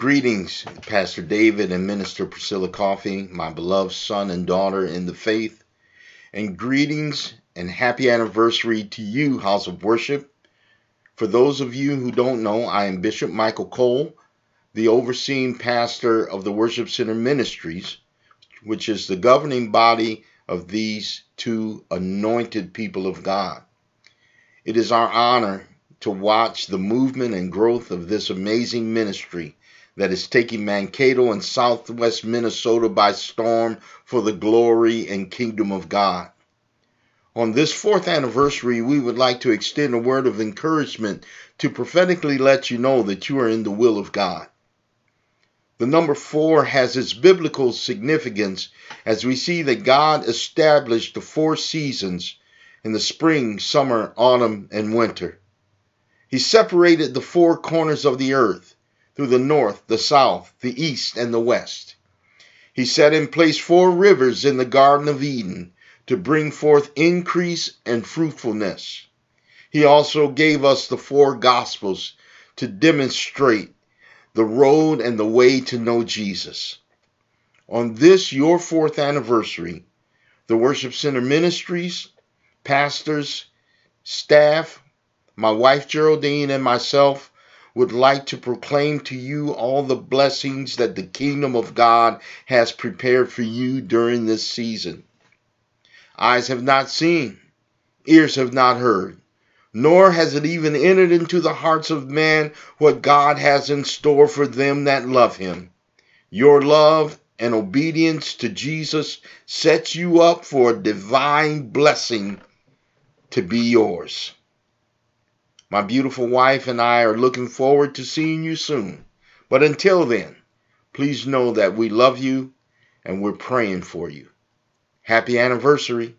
Greetings, Pastor David and Minister Priscilla Coffee, my beloved son and daughter in the faith. And greetings and happy anniversary to you, House of Worship. For those of you who don't know, I am Bishop Michael Cole, the overseeing pastor of the Worship Center Ministries, which is the governing body of these two anointed people of God. It is our honor to watch the movement and growth of this amazing ministry that is taking Mankato and southwest Minnesota by storm for the glory and kingdom of God. On this fourth anniversary, we would like to extend a word of encouragement to prophetically let you know that you are in the will of God. The number four has its biblical significance as we see that God established the four seasons in the spring, summer, autumn, and winter. He separated the four corners of the earth through the north, the south, the east, and the west. He set in place four rivers in the Garden of Eden to bring forth increase and fruitfulness. He also gave us the four Gospels to demonstrate the road and the way to know Jesus. On this, your fourth anniversary, the Worship Center Ministries, pastors, staff, my wife Geraldine, and myself would like to proclaim to you all the blessings that the kingdom of God has prepared for you during this season. Eyes have not seen, ears have not heard, nor has it even entered into the hearts of man what God has in store for them that love him. Your love and obedience to Jesus sets you up for a divine blessing to be yours. My beautiful wife and I are looking forward to seeing you soon. But until then, please know that we love you and we're praying for you. Happy anniversary.